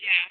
Yeah.